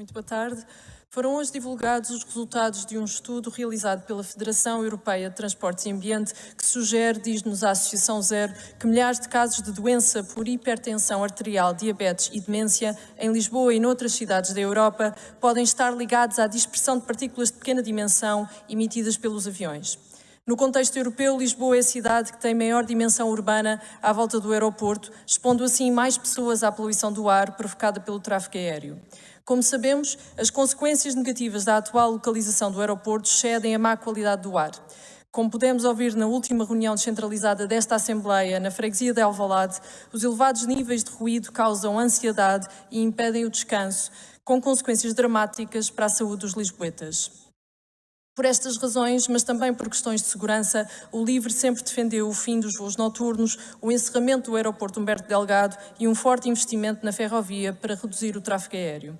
Muito boa tarde. Foram hoje divulgados os resultados de um estudo realizado pela Federação Europeia de Transportes e Ambiente que sugere, diz-nos a Associação Zero, que milhares de casos de doença por hipertensão arterial, diabetes e demência em Lisboa e noutras cidades da Europa podem estar ligados à dispersão de partículas de pequena dimensão emitidas pelos aviões. No contexto europeu, Lisboa é a cidade que tem maior dimensão urbana à volta do aeroporto, expondo assim mais pessoas à poluição do ar provocada pelo tráfego aéreo. Como sabemos, as consequências negativas da atual localização do aeroporto cedem a má qualidade do ar. Como pudemos ouvir na última reunião descentralizada desta Assembleia, na freguesia de Alvalade, os elevados níveis de ruído causam ansiedade e impedem o descanso, com consequências dramáticas para a saúde dos lisboetas. Por estas razões, mas também por questões de segurança, o LIVRE sempre defendeu o fim dos voos noturnos, o encerramento do aeroporto Humberto Delgado e um forte investimento na ferrovia para reduzir o tráfego aéreo.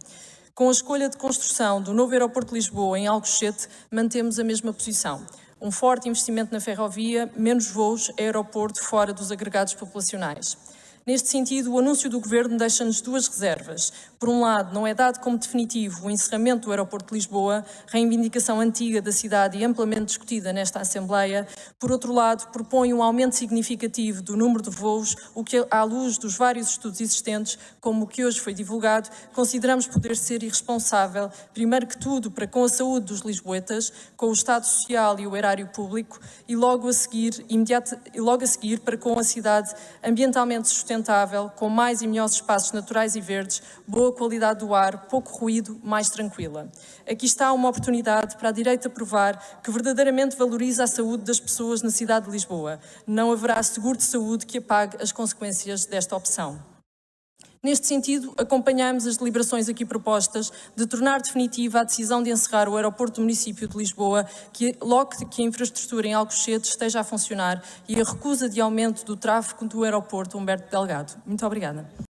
Com a escolha de construção do novo aeroporto de Lisboa em Alcochete, mantemos a mesma posição. Um forte investimento na ferrovia, menos voos, aeroporto fora dos agregados populacionais. Neste sentido, o anúncio do Governo deixa-nos duas reservas. Por um lado, não é dado como definitivo o encerramento do aeroporto de Lisboa, reivindicação antiga da cidade e amplamente discutida nesta Assembleia. Por outro lado, propõe um aumento significativo do número de voos, o que, à luz dos vários estudos existentes, como o que hoje foi divulgado, consideramos poder ser irresponsável, primeiro que tudo, para com a saúde dos lisboetas, com o Estado Social e o erário público, e logo a seguir, imediato, e logo a seguir para com a cidade ambientalmente sustentável, com mais e melhores espaços naturais e verdes, boa boa qualidade do ar, pouco ruído, mais tranquila. Aqui está uma oportunidade para a direita provar que verdadeiramente valoriza a saúde das pessoas na cidade de Lisboa. Não haverá seguro de saúde que apague as consequências desta opção. Neste sentido, acompanhamos as deliberações aqui propostas de tornar definitiva a decisão de encerrar o aeroporto do município de Lisboa, que, logo que a infraestrutura em Alcochete esteja a funcionar, e a recusa de aumento do tráfego do aeroporto Humberto Delgado. Muito obrigada.